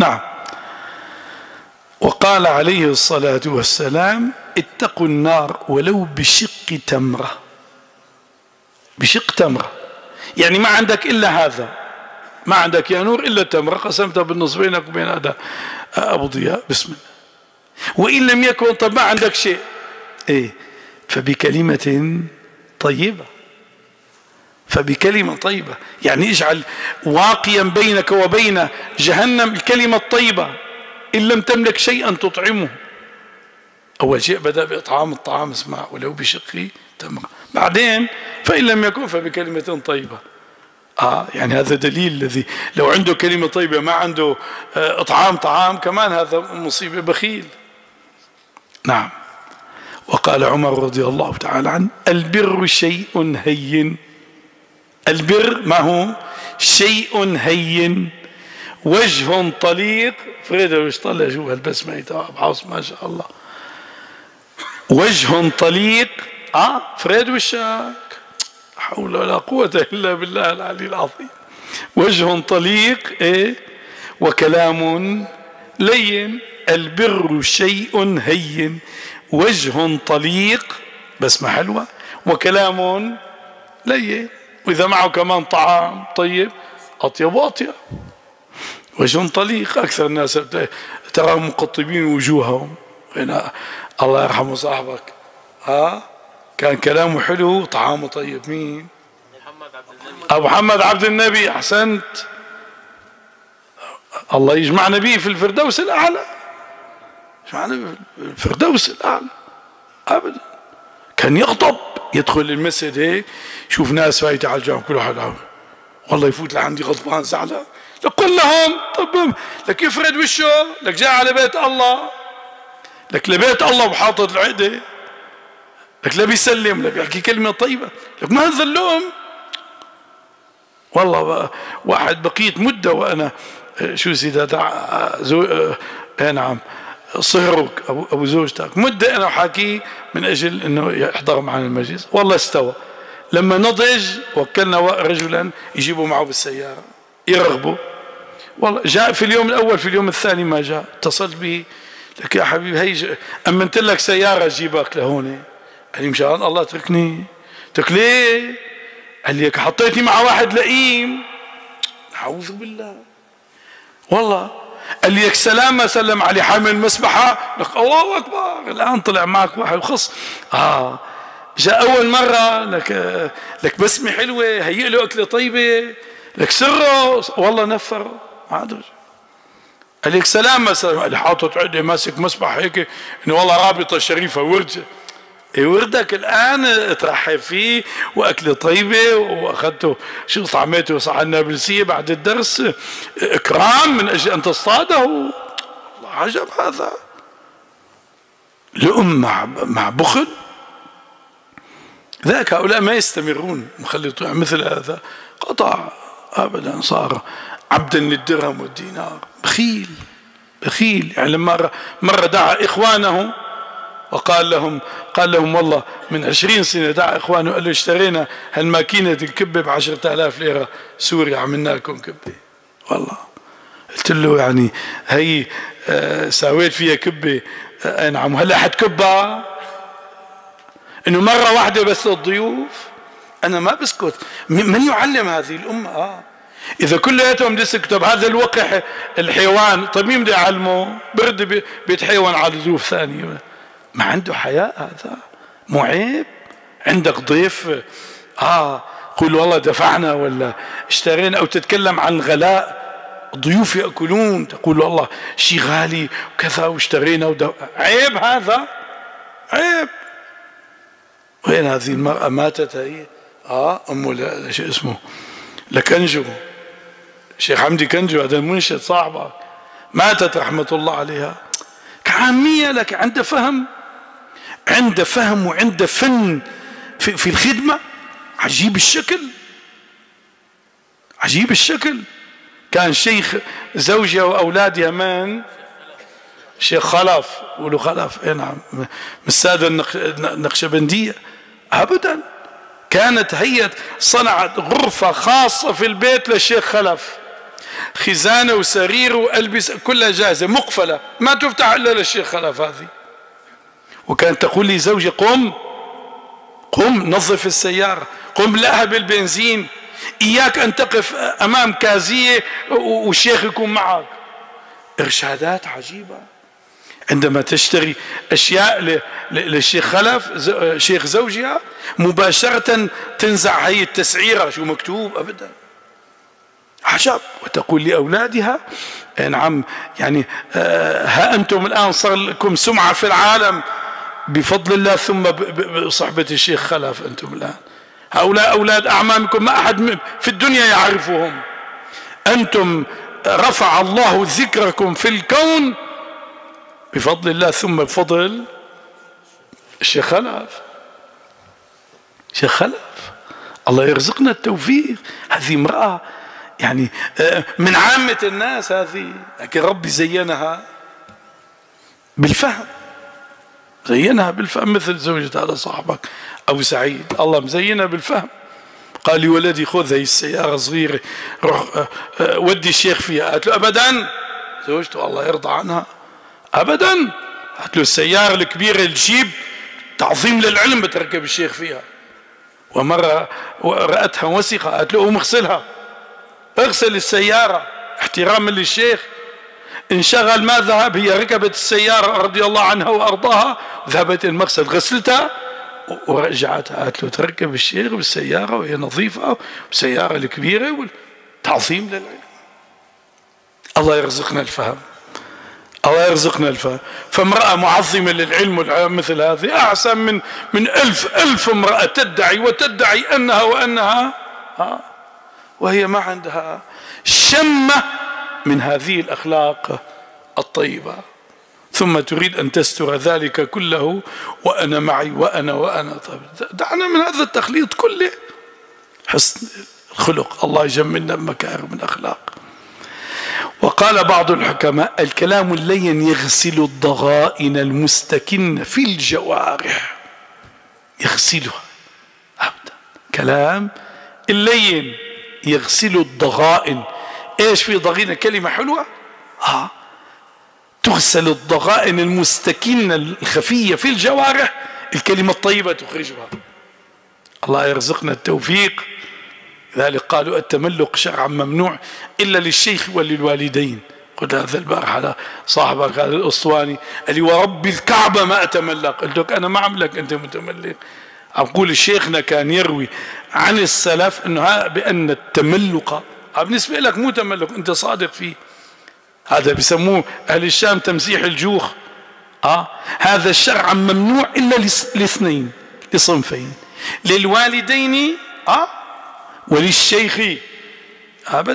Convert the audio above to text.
نعم. وقال عليه الصلاة والسلام اتقوا النار ولو بشق تمرة. بشق تمرة. يعني ما عندك إلا هذا. ما عندك يا نور إلا تمرة. قسمتها بالنص بينك وبين هذا أبو ضياء. بسم الله. وإن لم يكن طب ما عندك شيء؟ إيه. فبكلمة طيبة. فبكلمة طيبة. يعني اجعل واقيا بينك وبين جهنم الكلمة الطيبة. إن لم تملك شيئا تطعمه. أول شيء بدأ بإطعام الطعام اسمع ولو بشقي تمر بعدين فإن لم يكن فبكلمة طيبة. آه يعني هذا دليل الذي لو عنده كلمة طيبة ما عنده آه إطعام طعام كمان هذا مصيبة بخيل. نعم. وقال عمر رضي الله تعالى عنه البر شيء هين. البر ما هو؟ شيء هين وجه طليق. فريدة وش طلع شو هالبسمة؟ عاص ما شاء الله. وجه طليق. آه فريد وشك حول ولا قوة إلا بالله العلي العظيم. وجه طليق إيه؟ وكلام لين. البر شيء هين. وجه طليق بسمة حلوة. وكلام لين. وإذا معه كمان طعام طيب أطيب وأطيب. وجه طليق أكثر الناس تراهم مقطبين وجوههم. هنا الله يرحمه صاحبك. ها؟ كان كلامه حلو وطعامه طيب. مين؟ أبو محمد عبد النبي أحسنت. الله يجمعنا به في الفردوس الأعلى. يجمعنا في الفردوس الأعلى. أبدا. كان يغضب يدخل المسجد هيك شوف ناس فايتة على الجامع كل واحد. والله يفوت لعندي غضبان زعلان. قل لهم طب لك يفرد وشه لك جاء على بيت الله. لك لبيت الله وحاطط العقدة لك لا بيسلم لا بيحكي كلمة طيبة. لك ما اللوم والله واحد بقيت مدة وأنا شو سيدة دع زو إيه نعم. صهرك أبو زوجتك. مدة أنا وحاكيه من أجل أنه يحضر معنا المجلس. والله استوى. لما نضج وكلنا رجلا يجيبوا معه بالسيارة يرغبوا. والله جاء في اليوم الأول في اليوم الثاني ما جاء. اتصلت به. لك يا حبيبي هي أمنت لك سيارة أجيبك لهون. قال لي مشان الله اتركني قلت ليه؟ قال لي حطيتني مع واحد لئيم. أعوذ بالله. والله قال لي سلام ما سلم علي حامل لك الله أكبر. الآن طلع معك واحد وخص آه. جاء أول مرة لك لك بسمة حلوة هيئ له أكلة طيبة. لك سره والله نفر. عاد قال لك سلام سلم. قال لي حاطط عدة ماسك مسبح هيك إنه والله رابطة شريفة ورد إيه وردك الآن ترحب فيه وأكلة طيبة وأخذته شو طعمته صح النابلسية بعد الدرس. إكرام من أجل أن تصطاده. الله عجب هذا. لأم مع مع بخل. ذاك هؤلاء ما يستمرون مخلطون مثل هذا. قطع أبدا صار عبدا للدرهم والدينار. بخيل بخيل. يعني لما مرة دعا إخوانه وقال لهم قال لهم والله من عشرين سنة دعا إخوانه قال له اشترينا هالماكينة الكبة بعشرة آلاف ليرة. سوريا عملنا لكم كبة. والله. قلت له يعني هي آه سويت فيها كبة. آه نعم هلا حتكبها؟ إنه مرة واحدة بس الضيوف. أنا ما بسكت. من يعلم هذه الأمة؟ آه. إذا كلياتهم يكتب هذا الوقح الحيوان طيب مين بده يعلمه برد بيتحيوان على ضيوف ثانية. ما عنده حياء هذا مو عيب عندك ضيف آه قول والله دفعنا ولا اشترينا أو تتكلم عن الغلاء ضيوف يأكلون تقول والله شيء غالي وكذا واشترينا. عيب هذا؟ عيب. وين هذه المرأة ماتت هي؟ آه امه شو اسمه؟ لكنجو. شيخ حمدي كنجو هذا المنشد صاحبك. ماتت رحمة الله عليها. كعامية لك عنده فهم. عنده فهم وعنده فن في, في الخدمة عجيب الشكل. عجيب الشكل. كان شيخ زوجها وأولادها من شيخ خلف قولوا خلف اي نعم. من السادة النقشبندية. أبدا. كانت هي صنعت غرفة خاصة في البيت للشيخ خلف خزانة وسرير وألبسة كلها جاهزة مقفلة. ما تفتح إلا للشيخ خلف هذه. وكانت تقول لي زوجي قم قم نظف السيارة قم لها بالبنزين إياك أن تقف أمام كازية والشيخ يكون معك. إرشادات عجيبة. عندما تشتري أشياء للشيخ خلف شيخ زوجها مباشرة تنزع هي التسعيرة. شو مكتوب؟ أبدا. عجب. وتقول لأولادها نعم يعني آه، ها أنتم الآن صار لكم سمعة في العالم. بفضل الله ثم بصحبة الشيخ خلف أنتم الآن. هؤلاء أولاد أعمامكم ما أحد في الدنيا يعرفهم. أنتم رفع الله ذكركم في الكون بفضل الله ثم بفضل الشيخ خلف. الشيخ خلف. الله يرزقنا التوفيق. هذه امرأة يعني آه، من عامة الناس هذه. لكن ربي زينها بالفهم. زينها بالفهم مثل زوجة هذا صاحبك أبو سعيد. الله مزينها بالفهم. قال لي ولدي خذ هي السيارة صغيرة روح آه، آه، ودي الشيخ فيها. قالت له أبدا. زوجته الله يرضى عنها. أبدا. قالت له السيارة الكبيرة الجيب تعظيم للعلم بتركب الشيخ فيها. ومرة رأتها وسخة قالت له قوم اغسلها. اغسل السيارة. احتراما للشيخ. انشغل ما ذهب هي ركبت السيارة رضي الله عنها وأرضاها ذهبت المغسل غسلتها ورجعت قالت له تركب الشيخ بالسيارة وهي نظيفة والسيارة الكبيرة تعظيم للعلم الله يرزقنا الفهم. الله يرزقنا الفهم. فامرأة معظمة للعلم مثل هذه أحسن من من ألف ألف امرأة تدعي وتدعي أنها وأنها ها وهي ما عندها شمة من هذه الأخلاق الطيبة. ثم تريد أن تستر ذلك كله وأنا معي وأنا وأنا. طيب دعنا من هذا التخليط كله. حسن الخلق. الله يجملنا بمكارم الأخلاق. وقال بعض الحكماء الكلام اللين يغسل الضغائن المستكنة في الجوارح. يغسلها. كلام اللين يغسل الضغائن إيش في ضغينة كلمة حلوة؟ ها تغسل الضغائن المستكنة الخفية في الجوارح الكلمة الطيبة تخرجها. الله يرزقنا التوفيق. لذلك قالوا التملق شرعا ممنوع إلا للشيخ وللوالدين. قلت هذا البارح على صاحبك هذا الأسطواني قال لي ورب الكعبة ما أتملق. قلت لك أنا ما عملك أنت متملق. أقول شيخنا كان يروي عن السلف أنه بأن التملق بالنسبة لك مو تملك أنت صادق فيه. هذا بسموه أهل الشام تمسيح الجوخ. آه؟ هذا الشرع ممنوع إلا لاثنين لصنفين. للوالدين آه؟ وللشيخ. أبدا